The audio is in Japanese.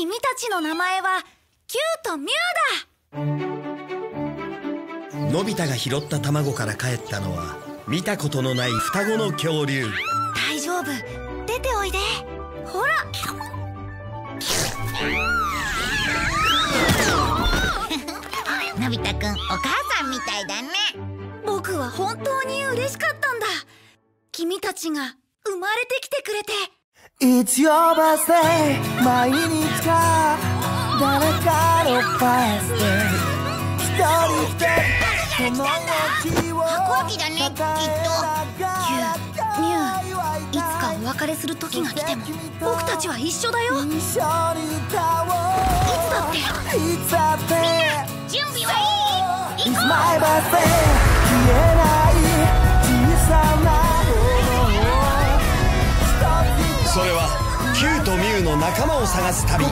君たちの名前はキューとミューだ。のび太が拾った卵から帰ったのは見たことのない双子の恐竜。大丈夫。出ておいで。ほら。のび太くんお母さんみたいだね。僕は本当に嬉しかったんだ。君たちが生まれてきてくれて It's your birthday 毎日か誰かのバースデー一人でこの日を飛行機だねきっとキューミューいつかお別れする時が来ても僕た。ちは一緒だよいつだっていつだってみんな準備はいい行こうーとミューの仲間を探す旅。